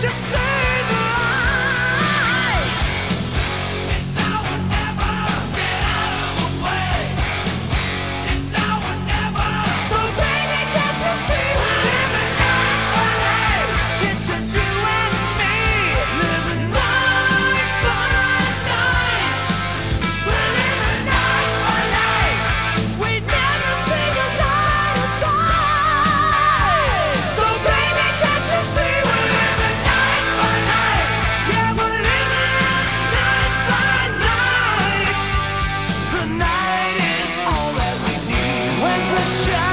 just say shine.